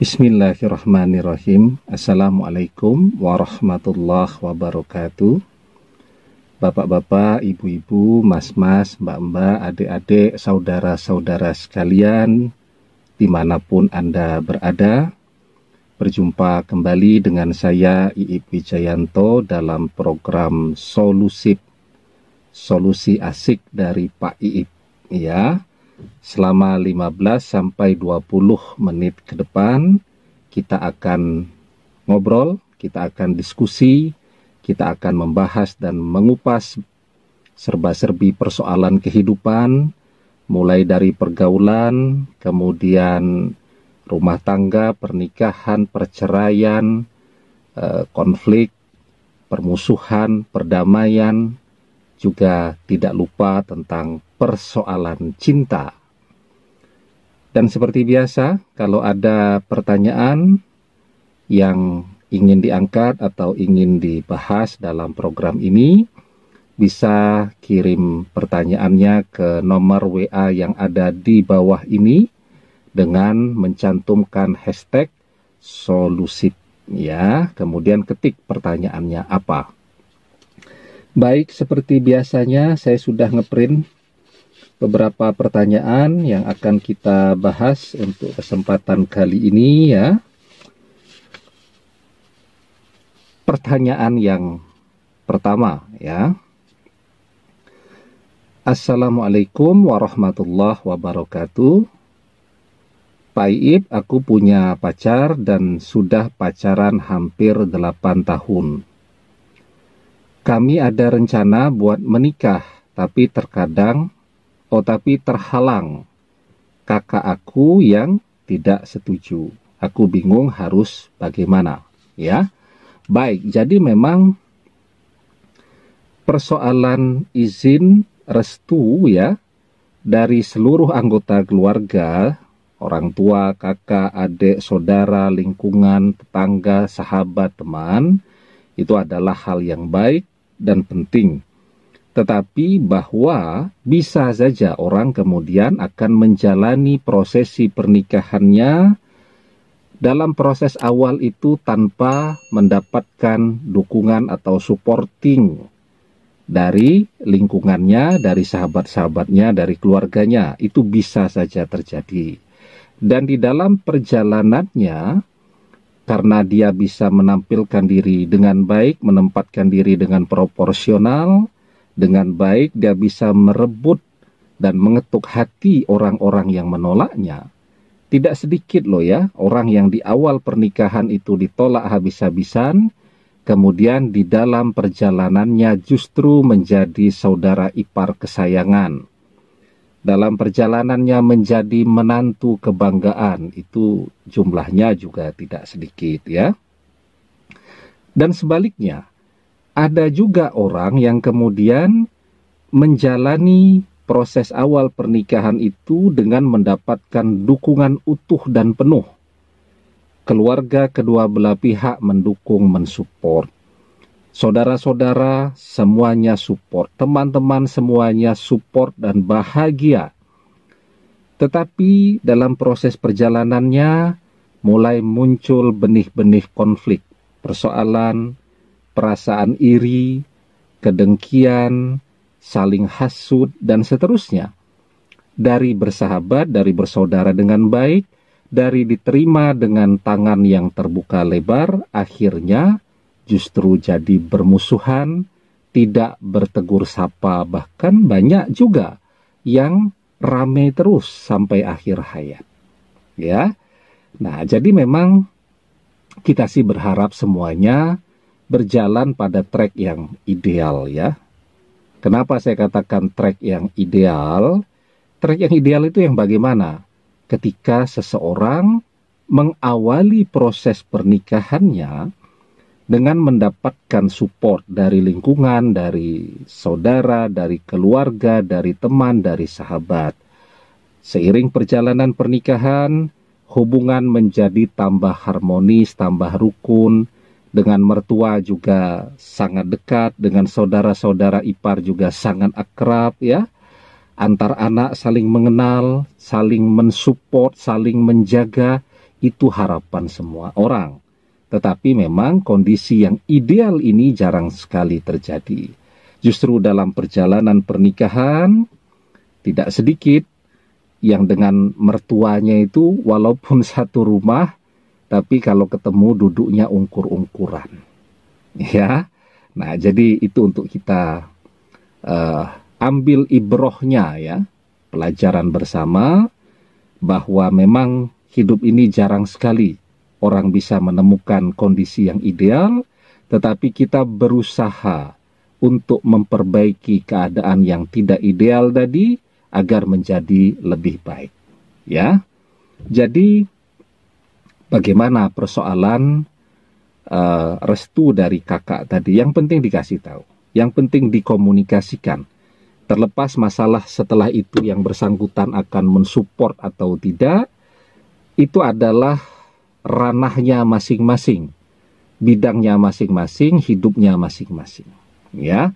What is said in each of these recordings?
Bismillahirrahmanirrahim. Assalamualaikum warahmatullahi wabarakatuh. Bapak-bapak, ibu-ibu, mas-mas, mbak-mbak, adik-adik, saudara-saudara sekalian, di mana pun Anda berada, berjumpa kembali dengan saya Iip Wijayanto dalam program Solusip, Solusi Asik dari Pak Iip. Ya, selama 15 sampai 20 menit ke depan kita akan ngobrol, kita akan diskusi, kita akan membahas dan mengupas serba-serbi persoalan kehidupan mulai dari pergaulan, kemudian rumah tangga, pernikahan, perceraian, eh, konflik, permusuhan, perdamaian, juga tidak lupa tentang persoalan cinta. Dan seperti biasa, kalau ada pertanyaan yang ingin diangkat atau ingin dibahas dalam program ini, bisa kirim pertanyaannya ke nomor WA yang ada di bawah ini dengan mencantumkan hashtag solusip ya, kemudian ketik pertanyaannya apa. Baik, seperti biasanya saya sudah ngeprint beberapa pertanyaan yang akan kita bahas untuk kesempatan kali ini ya. Pertanyaan yang pertama ya. Assalamualaikum warahmatullahi wabarakatuh. Pak Iib, aku punya pacar dan sudah pacaran hampir 8 tahun kami ada rencana buat menikah, tapi terkadang, oh tapi terhalang. Kakak aku yang tidak setuju. Aku bingung harus bagaimana, ya. Baik, jadi memang persoalan izin restu ya dari seluruh anggota keluarga, orang tua, kakak, adik, saudara, lingkungan, tetangga, sahabat, teman, itu adalah hal yang baik dan penting. Tetapi bahwa bisa saja orang kemudian akan menjalani prosesi pernikahannya dalam proses awal itu tanpa mendapatkan dukungan atau supporting dari lingkungannya, dari sahabat-sahabatnya, dari keluarganya. Itu bisa saja terjadi. Dan di dalam perjalanannya, karena dia bisa menampilkan diri dengan baik, menempatkan diri dengan proporsional, dengan baik dia bisa merebut dan mengetuk hati orang-orang yang menolaknya. Tidak sedikit loh ya, orang yang di awal pernikahan itu ditolak habis-habisan, kemudian di dalam perjalanannya justru menjadi saudara ipar kesayangan dalam perjalanannya menjadi menantu kebanggaan itu jumlahnya juga tidak sedikit ya. Dan sebaliknya, ada juga orang yang kemudian menjalani proses awal pernikahan itu dengan mendapatkan dukungan utuh dan penuh. Keluarga kedua belah pihak mendukung, mensupport Saudara-saudara semuanya support, teman-teman semuanya support dan bahagia. Tetapi dalam proses perjalanannya mulai muncul benih-benih konflik, persoalan, perasaan iri, kedengkian, saling hasut, dan seterusnya. Dari bersahabat, dari bersaudara dengan baik, dari diterima dengan tangan yang terbuka lebar, akhirnya justru jadi bermusuhan, tidak bertegur sapa, bahkan banyak juga yang rame terus sampai akhir hayat. Ya. Nah, jadi memang kita sih berharap semuanya berjalan pada trek yang ideal ya. Kenapa saya katakan trek yang ideal? Trek yang ideal itu yang bagaimana? Ketika seseorang mengawali proses pernikahannya dengan mendapatkan support dari lingkungan, dari saudara, dari keluarga, dari teman, dari sahabat. Seiring perjalanan pernikahan, hubungan menjadi tambah harmonis, tambah rukun, dengan mertua juga sangat dekat, dengan saudara-saudara ipar juga sangat akrab ya. Antar anak saling mengenal, saling mensupport, saling menjaga, itu harapan semua orang. Tetapi memang kondisi yang ideal ini jarang sekali terjadi. Justru dalam perjalanan pernikahan, tidak sedikit yang dengan mertuanya itu walaupun satu rumah, tapi kalau ketemu duduknya ungkur-ungkuran. Ya, nah jadi itu untuk kita uh, ambil ibrohnya ya, pelajaran bersama bahwa memang hidup ini jarang sekali orang bisa menemukan kondisi yang ideal, tetapi kita berusaha untuk memperbaiki keadaan yang tidak ideal tadi agar menjadi lebih baik. Ya. Jadi bagaimana persoalan uh, restu dari kakak tadi? Yang penting dikasih tahu, yang penting dikomunikasikan. Terlepas masalah setelah itu yang bersangkutan akan mensupport atau tidak, itu adalah ranahnya masing-masing, bidangnya masing-masing, hidupnya masing-masing. Ya,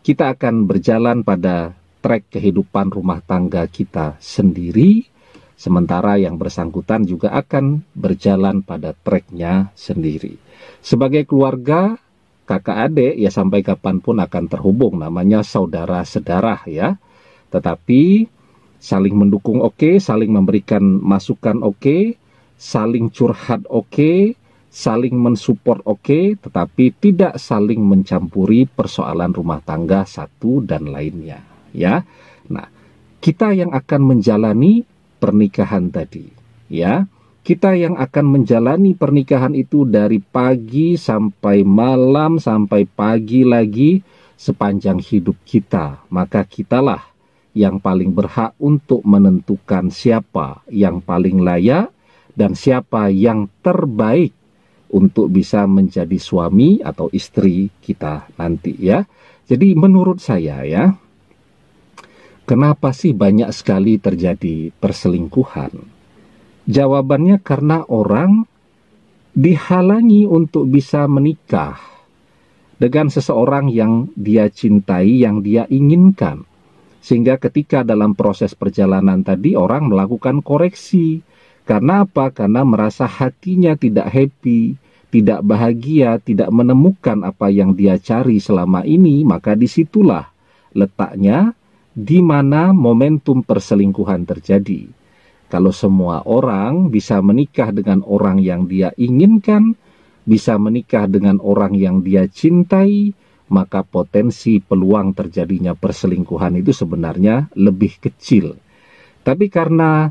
kita akan berjalan pada trek kehidupan rumah tangga kita sendiri, sementara yang bersangkutan juga akan berjalan pada treknya sendiri. Sebagai keluarga, kakak adik ya sampai kapan pun akan terhubung, namanya saudara sedarah ya. Tetapi saling mendukung oke, okay, saling memberikan masukan oke, okay, saling curhat oke, okay, saling mensupport oke, okay, tetapi tidak saling mencampuri persoalan rumah tangga satu dan lainnya, ya. Nah, kita yang akan menjalani pernikahan tadi, ya. Kita yang akan menjalani pernikahan itu dari pagi sampai malam sampai pagi lagi sepanjang hidup kita, maka kitalah yang paling berhak untuk menentukan siapa yang paling layak dan siapa yang terbaik untuk bisa menjadi suami atau istri kita nanti ya. Jadi menurut saya ya, kenapa sih banyak sekali terjadi perselingkuhan? Jawabannya karena orang dihalangi untuk bisa menikah dengan seseorang yang dia cintai, yang dia inginkan sehingga ketika dalam proses perjalanan tadi orang melakukan koreksi. Karena apa? Karena merasa hatinya tidak happy, tidak bahagia, tidak menemukan apa yang dia cari selama ini, maka di situlah letaknya di mana momentum perselingkuhan terjadi. Kalau semua orang bisa menikah dengan orang yang dia inginkan, bisa menikah dengan orang yang dia cintai, maka potensi peluang terjadinya perselingkuhan itu sebenarnya lebih kecil. Tapi karena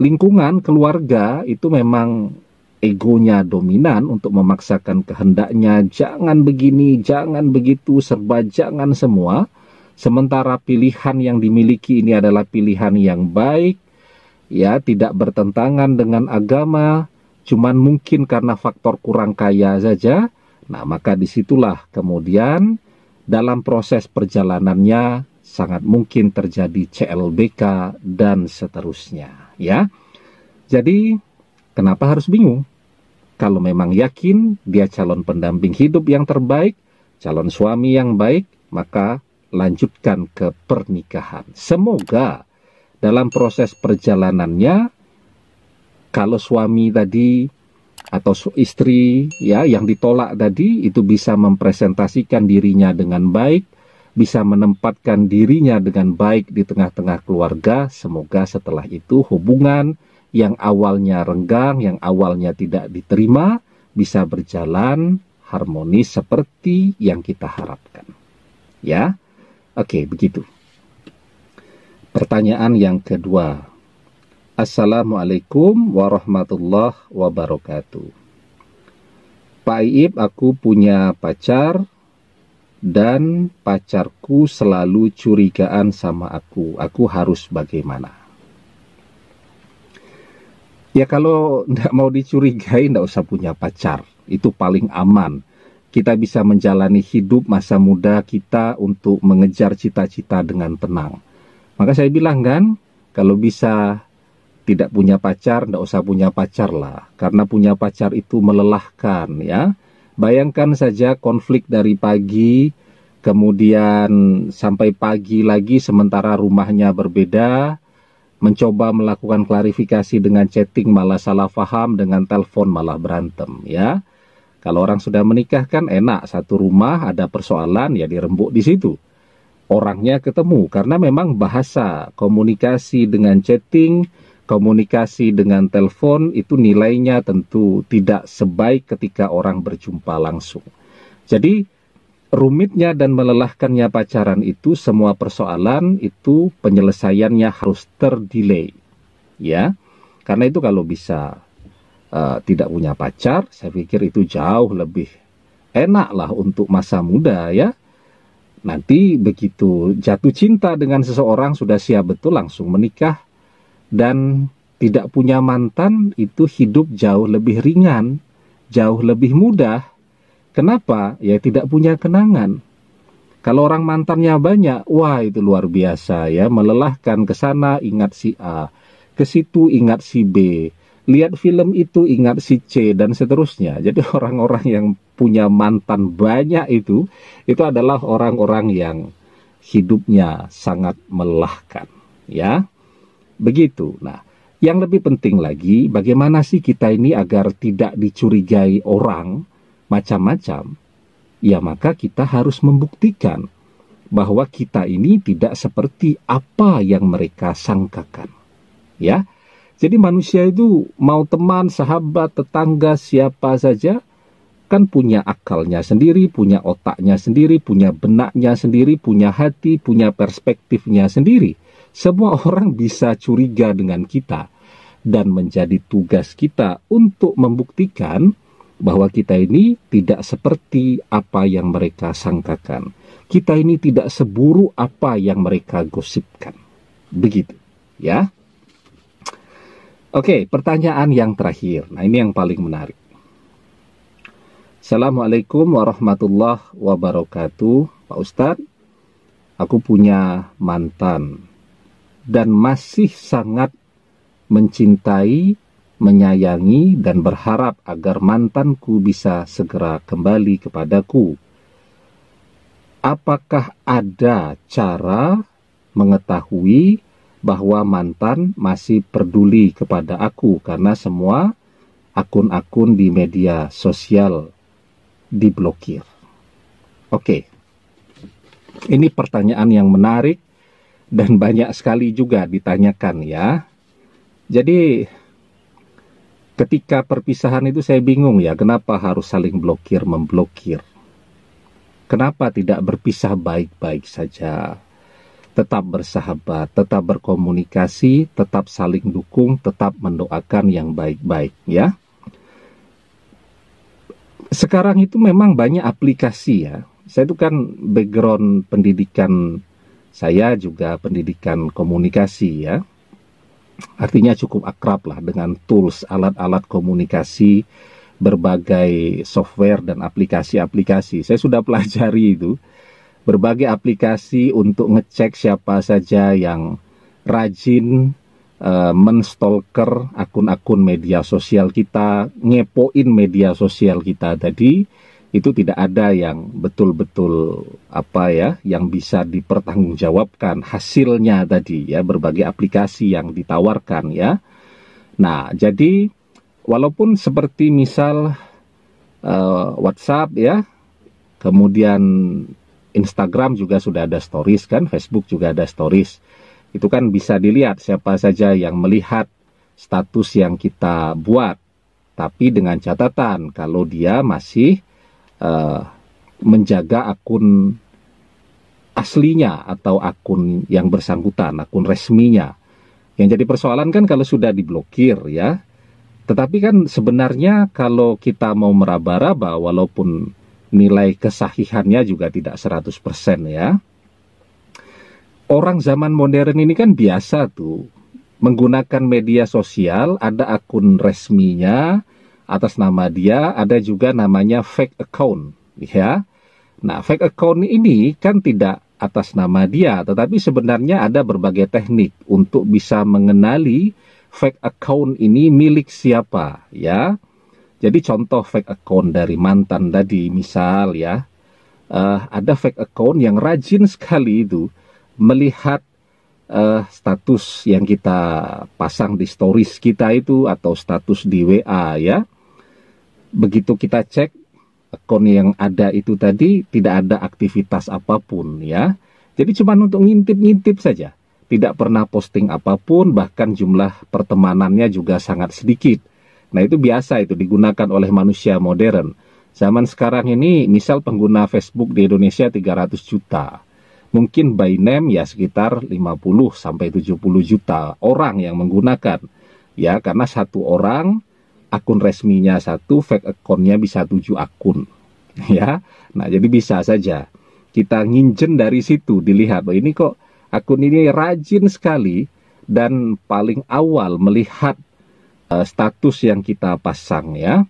lingkungan keluarga itu memang egonya dominan untuk memaksakan kehendaknya jangan begini, jangan begitu, serba jangan semua. Sementara pilihan yang dimiliki ini adalah pilihan yang baik, ya tidak bertentangan dengan agama, cuman mungkin karena faktor kurang kaya saja, Nah, maka di situlah kemudian dalam proses perjalanannya sangat mungkin terjadi CLBK dan seterusnya, ya. Jadi, kenapa harus bingung? Kalau memang yakin dia calon pendamping hidup yang terbaik, calon suami yang baik, maka lanjutkan ke pernikahan. Semoga dalam proses perjalanannya, kalau suami tadi atau istri ya yang ditolak tadi itu bisa mempresentasikan dirinya dengan baik, bisa menempatkan dirinya dengan baik di tengah-tengah keluarga. Semoga setelah itu hubungan yang awalnya renggang, yang awalnya tidak diterima bisa berjalan harmonis seperti yang kita harapkan. Ya. Oke, begitu. Pertanyaan yang kedua. Assalamualaikum warahmatullahi wabarakatuh. Pak Iib, aku punya pacar dan pacarku selalu curigaan sama aku. Aku harus bagaimana? Ya kalau tidak mau dicurigai, tidak usah punya pacar. Itu paling aman. Kita bisa menjalani hidup masa muda kita untuk mengejar cita-cita dengan tenang. Maka saya bilang kan, kalau bisa tidak punya pacar, tidak usah punya pacar lah. Karena punya pacar itu melelahkan ya. Bayangkan saja konflik dari pagi, kemudian sampai pagi lagi sementara rumahnya berbeda, mencoba melakukan klarifikasi dengan chatting malah salah paham, dengan telepon malah berantem ya. Kalau orang sudah menikah kan enak, satu rumah ada persoalan ya dirembuk di situ. Orangnya ketemu karena memang bahasa komunikasi dengan chatting, komunikasi dengan telepon itu nilainya tentu tidak sebaik ketika orang berjumpa langsung. Jadi rumitnya dan melelahkannya pacaran itu semua persoalan itu penyelesaiannya harus terdelay ya karena itu kalau bisa uh, tidak punya pacar saya pikir itu jauh lebih enak lah untuk masa muda ya. Nanti begitu jatuh cinta dengan seseorang sudah siap betul langsung menikah. Dan tidak punya mantan itu hidup jauh lebih ringan jauh lebih mudah. Kenapa? Ya tidak punya kenangan. Kalau orang mantannya banyak, wah itu luar biasa ya, melelahkan ke sana ingat si A, ke situ ingat si B, lihat film itu ingat si C dan seterusnya. Jadi orang-orang yang punya mantan banyak itu itu adalah orang-orang yang hidupnya sangat melelahkan, ya. Begitu. Nah, yang lebih penting lagi bagaimana sih kita ini agar tidak dicurigai orang macam-macam, ya maka kita harus membuktikan bahwa kita ini tidak seperti apa yang mereka sangkakan. Ya. Jadi manusia itu mau teman, sahabat, tetangga, siapa saja kan punya akalnya sendiri, punya otaknya sendiri, punya benaknya sendiri, punya hati, punya perspektifnya sendiri. Semua orang bisa curiga dengan kita dan menjadi tugas kita untuk membuktikan bahwa kita ini tidak seperti apa yang mereka sangkakan. Kita ini tidak seburu apa yang mereka gosipkan. Begitu, ya. Oke, pertanyaan yang terakhir. Nah, ini yang paling menarik. Assalamualaikum warahmatullahi wabarakatuh. Pak Ustadz, aku punya mantan dan masih sangat mencintai menyayangi dan berharap agar mantanku bisa segera kembali kepadaku. Apakah ada cara mengetahui bahwa mantan masih peduli kepada aku karena semua akun-akun di media sosial diblokir? Oke. Ini pertanyaan yang menarik dan banyak sekali juga ditanyakan ya. Jadi ketika perpisahan itu saya bingung ya, kenapa harus saling blokir memblokir? Kenapa tidak berpisah baik-baik saja? Tetap bersahabat, tetap berkomunikasi, tetap saling dukung, tetap mendoakan yang baik-baik ya. Sekarang itu memang banyak aplikasi ya. Saya itu kan background pendidikan saya juga pendidikan komunikasi ya artinya cukup akrab lah dengan tools alat-alat komunikasi berbagai software dan aplikasi-aplikasi. Saya sudah pelajari itu berbagai aplikasi untuk ngecek siapa saja yang rajin uh, menstalker akun-akun media sosial kita, ngepoin media sosial kita tadi itu tidak ada yang betul-betul apa ya yang bisa dipertanggungjawabkan hasilnya tadi ya berbagai aplikasi yang ditawarkan ya. Nah, jadi walaupun seperti misal uh, WhatsApp ya, kemudian Instagram juga sudah ada stories kan, Facebook juga ada stories. Itu kan bisa dilihat siapa saja yang melihat status yang kita buat. Tapi dengan catatan kalau dia masih uh, menjaga akun aslinya atau akun yang bersangkutan, akun resminya. Yang jadi persoalan kan kalau sudah diblokir ya. Tetapi kan sebenarnya kalau kita mau meraba-raba walaupun nilai kesahihannya juga tidak 100% ya. Orang zaman modern ini kan biasa tuh menggunakan media sosial, ada akun resminya, atas nama dia ada juga namanya fake account ya. Nah, fake account ini kan tidak atas nama dia, tetapi sebenarnya ada berbagai teknik untuk bisa mengenali fake account ini milik siapa ya. Jadi contoh fake account dari mantan tadi misal ya, uh, ada fake account yang rajin sekali itu melihat uh, status yang kita pasang di stories kita itu atau status di WA ya. Begitu kita cek akun yang ada itu tadi tidak ada aktivitas apa pun ya. Jadi cuma untuk ngintip-ngintip saja. Tidak pernah posting apa pun, bahkan jumlah pertemanannya juga sangat sedikit. Nah itu biasa itu digunakan oleh manusia modern. Zaman sekarang ini misal pengguna Facebook di Indonesia 300 juta mungkin by name ya sekitar 50 sampai 70 juta orang yang menggunakan. Ya, karena satu orang akun resminya satu, fake akunnya bisa tujuh akun. Ya. Nah, jadi bisa saja kita nginjen dari situ dilihat ini kok akun ini rajin sekali dan paling awal melihat uh, status yang kita pasang ya.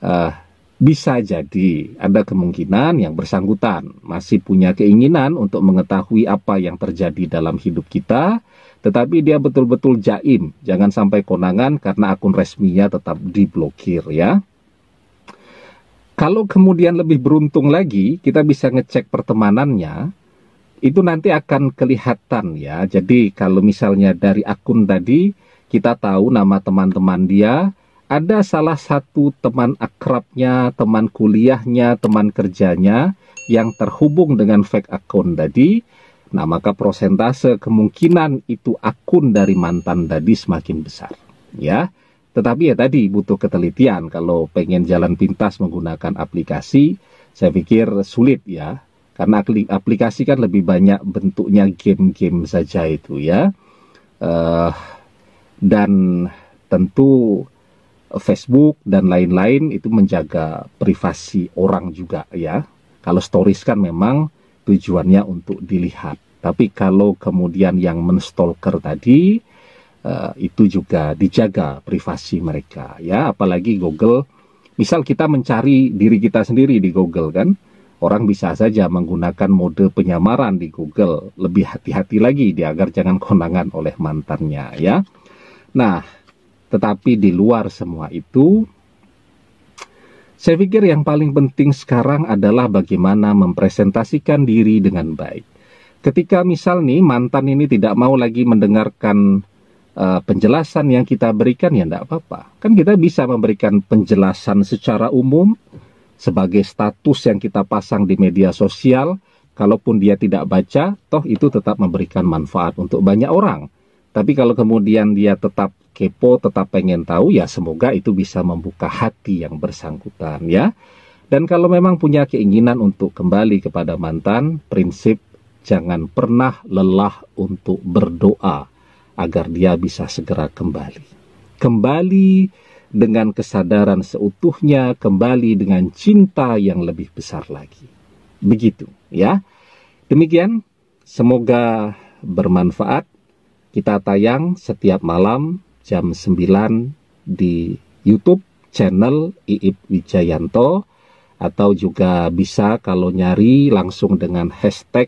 Uh, bisa jadi ada kemungkinan yang bersangkutan masih punya keinginan untuk mengetahui apa yang terjadi dalam hidup kita, tetapi dia betul-betul jaim, jangan sampai konangan karena akun resminya tetap diblokir ya. Kalau kemudian lebih beruntung lagi, kita bisa ngecek pertemanannya, itu nanti akan kelihatan ya. Jadi kalau misalnya dari akun tadi, kita tahu nama teman-teman dia, ada salah satu teman akrabnya, teman kuliahnya, teman kerjanya yang terhubung dengan fake akun tadi, nah maka prosentase kemungkinan itu akun dari mantan tadi semakin besar. Ya, tetapi ya tadi butuh ketelitian kalau pengen jalan pintas menggunakan aplikasi, saya pikir sulit ya. Karena aplikasi kan lebih banyak bentuknya game-game saja itu ya. Uh, dan tentu Facebook dan lain-lain itu menjaga privasi orang juga ya. Kalau stories kan memang tujuannya untuk dilihat. Tapi kalau kemudian yang menstalker tadi uh, itu juga dijaga privasi mereka ya. Apalagi Google, misal kita mencari diri kita sendiri di Google kan, orang bisa saja menggunakan mode penyamaran di Google. Lebih hati-hati lagi dia agar jangan konangan oleh mantannya ya. Nah, tetapi di luar semua itu, saya pikir yang paling penting sekarang adalah bagaimana mempresentasikan diri dengan baik. Ketika misal nih mantan ini tidak mau lagi mendengarkan uh, penjelasan yang kita berikan ya tidak apa-apa. Kan kita bisa memberikan penjelasan secara umum sebagai status yang kita pasang di media sosial. Kalaupun dia tidak baca, toh itu tetap memberikan manfaat untuk banyak orang. Tapi kalau kemudian dia tetap kepo, tetap pengen tahu, ya semoga itu bisa membuka hati yang bersangkutan ya. Dan kalau memang punya keinginan untuk kembali kepada mantan, prinsip jangan pernah lelah untuk berdoa agar dia bisa segera kembali. Kembali dengan kesadaran seutuhnya, kembali dengan cinta yang lebih besar lagi. Begitu ya. Demikian, semoga bermanfaat. Kita tayang setiap malam jam 9 di YouTube channel Iip Wijayanto atau juga bisa kalau nyari langsung dengan hashtag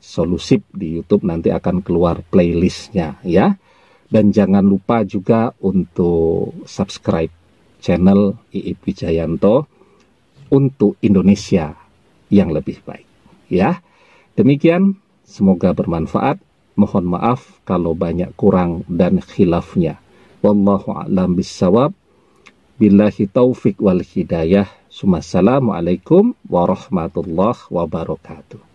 solusip di YouTube nanti akan keluar playlistnya ya. Dan jangan lupa juga untuk subscribe channel Iip Wijayanto untuk Indonesia yang lebih baik ya. Demikian semoga bermanfaat mohon maaf kalau banyak kurang dan khilafnya Wallahu a'lam bisawab. Billahi taufik wal hidayah. Assalamualaikum warahmatullahi wabarakatuh.